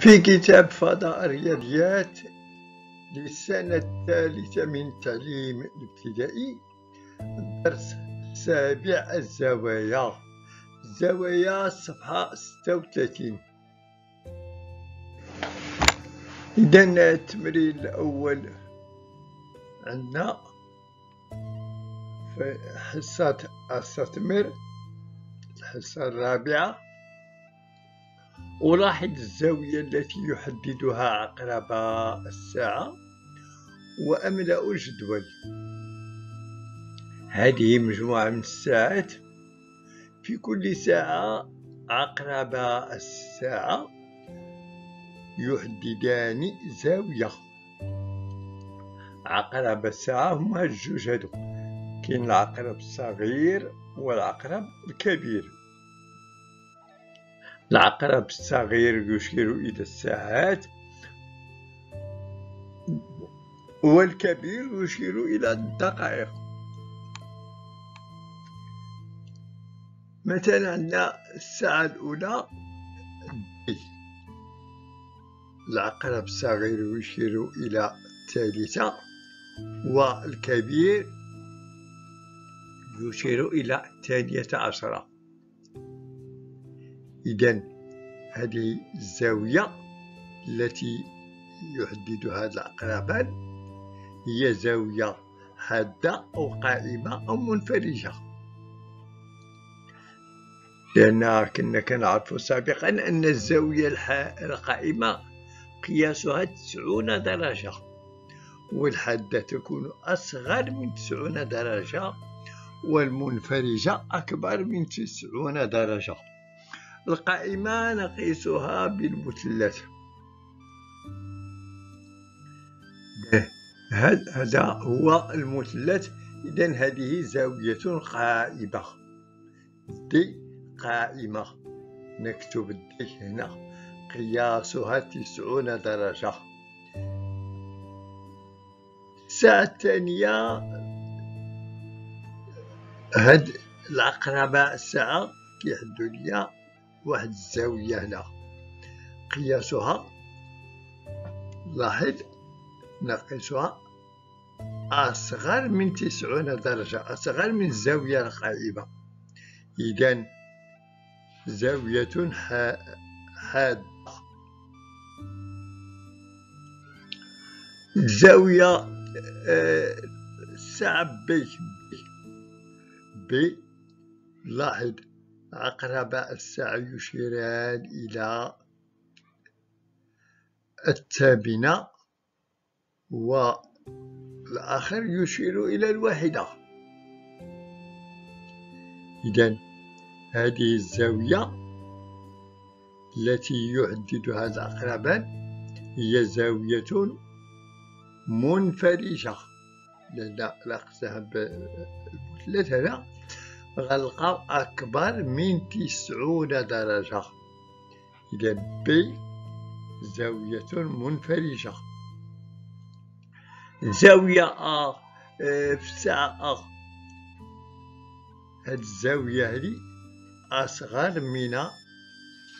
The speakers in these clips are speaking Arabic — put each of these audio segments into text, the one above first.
في كتاب فضاء الرياضيات للسنة الثالثة من التعليم الابتدائي الدرس السابع الزوايا. الزوايا صفحة ستة وثلاثين. إذا التمرين الأول عندنا في حصة أستثمر الحصة الرابعة ألاحظ الزاوية التي يحددها عقرب الساعة وأملأ الجدول هذه مجموعة من الساعات. في كل ساعة عقرب الساعة يحددان زاوية. عقرب الساعة هما الجوج هادو كاين العقرب الصغير والعقرب الكبير. العقرب. الصغير يشير إلى الساعات. والكبير يشير إلى الدقائق. مثلا عندنا الساعة الأولى. العقرب الصغير يشير إلى الثالثة. والكبير يشير إلى الثانية عشرة. إذا هذه الزاوية التي يحددها العقربان هي زاوية حادة أو قائمة أو منفرجة. لأن كنا كنعرفوا سابقا أن الزاوية القائمة قياسها تسعون درجة والحادة تكون أصغر من تسعون درجة والمنفرجة أكبر من تسعون درجة. القائمة نقيسها بالمثلث. هذا هو المثلث؟ إذا هذه زاوية قائمة. دي قائمة. نكتب دي هنا. قياسها تسعون درجة. الساعة الثانية. هاد العقربة الساعة كيحدو ليا واحد الزاوية هنا. قياسها لاحظ نقيسها أصغر من تسعون درجة أصغر من الزاوية القائمة. إذا زاوية حادة الزاوية الساعة بي بي. لاحظ عقرب الساعة يشيران إلى الثامنة والآخر يشير إلى الواحدة. إذا هذه الزاوية التي يحددها العقربان هي زاوية منفرجة لأن لاقتها بالمثلث غلقة أكبر من تسعون درجة. إذا ب زاوية منفرجة. زاوية أ في الساعة أ. هاد الزاوية هذه أصغر من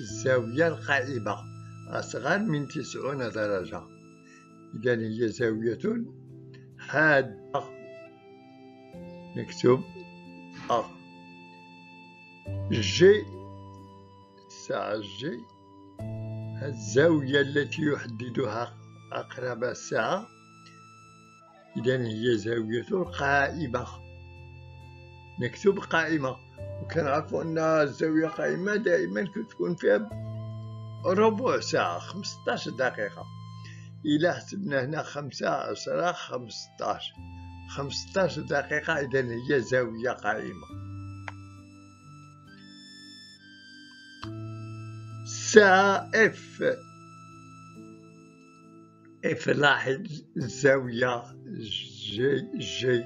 الزاوية القائمة أصغر من تسعون درجة. إذا هي زاوية حادة نكتب أ. جي الساعة جي الزاوية التي يحددها أقرب الساعة إذا هي زاوية قائمة نكتب قائمة. وكنعرفوا أن الزاوية قائمة دائما كتكون فيها ربع ساعة خمسطاش دقيقة. إلا حسبنا هنا خمسة عشرة خمسطاش. خمسطاش دقيقة إذا هي زاوية قائمة. الساعة اف اف لاحظ الزاوية جي جي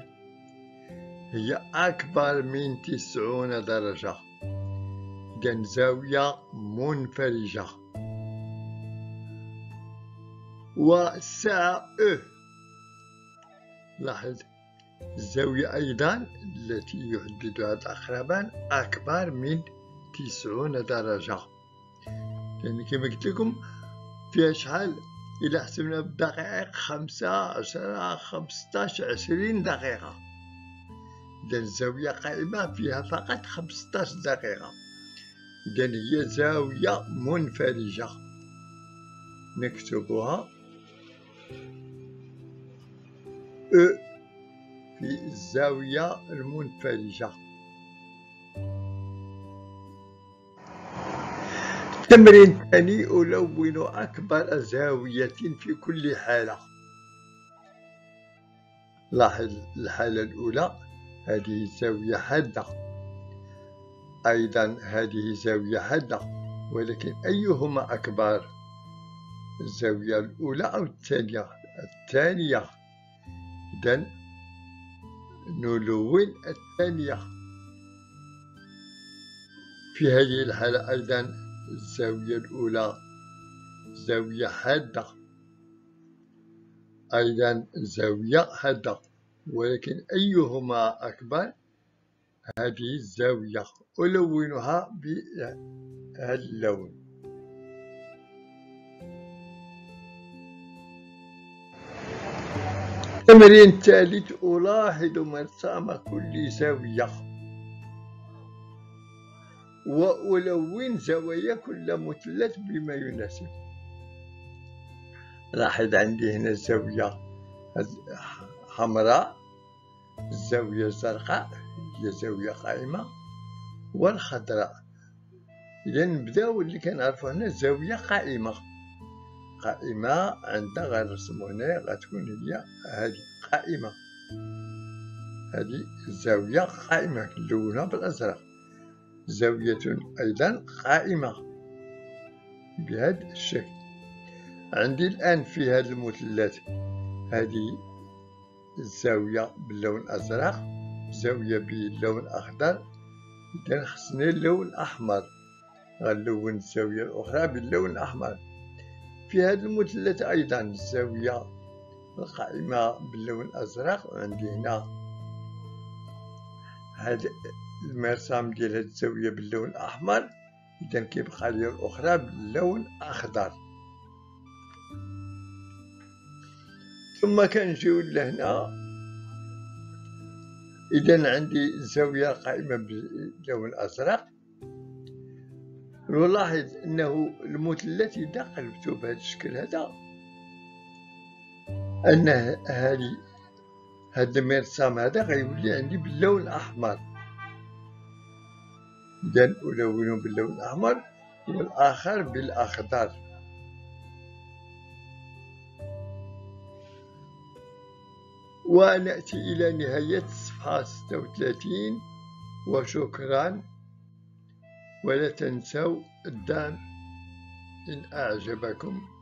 هي أكبر من تسعون درجة. إذا زاوية منفرجة. والساعة أ لاحظ الزاوية أيضا التي يحددها الأقربان أكبر من تسعون درجة. يعني كما قلت لكم فيها شحال إلا حسبنا بالدقائق خمسة عشرة خمسطاش عشرين دقيقة. إذا الزاوية قائمة فيها فقط خمسطاش دقيقة. إذا هي زاوية منفرجة. نكتبها. أ في الزاوية المنفرجة. التمرين الثاني ألون أكبر زاوية في كل حالة. لاحظ الحالة الأولى. هذه زاوية حادة. أيضا هذه زاوية حادة. ولكن أيهما أكبر؟ الزاوية الأولى أو الثانية؟ الثانية. إذا نلون الثانية. في هذه الحالة أيضا الزاوية الأولى زاوية حادة. أيضا زاوية حادة ولكن أيهما أكبر؟ هذه الزاوية. ألونها بهذا اللون التمرين الثالث ألاحظ مرسام كل زاوية. وألون زوايا كل مثلث بما يناسب. لاحظ عندي هنا الزاوية حمراء الزاوية الزرقاء هي زاوية قائمة والخضراء. إذا نبداو اللي كنعرفو هنا الزاوية قائمة. قائمة عندها غنرسم هنا غتكون هي هذه قائمة. هذه الزاوية قائمة نلونها بالأزرق. زاوية أيضا قائمة بهذا الشكل. عندي الآن في هذا المثلث هذه الزاوية باللون الأزرق زاوية باللون الأخضر إذا خصني اللون الأحمر غنلون الزاوية الأخرى باللون الأحمر. في هذا المثلث أيضا الزاوية القائمة باللون الأزرق وعندي هنا هذا المرسام ديال هاد الزاوية باللون الأحمر إذا كيبقى لي الأخرى باللون أخضر ثم كنجيو لهنا. إذا عندي الزاوية القائمة باللون الأزرق. نلاحظ أنه المثلث إذا قلبته بهذا الشكل هذا أن هذه هذا المرسام هذا غيولي عندي باللون الأحمر. إذا ألونه باللون الأحمر والآخر بالأخضر. ونأتي إلى نهاية الصفحة 36 وشكرا. ولا تنسوا الدعم. إن أعجبكم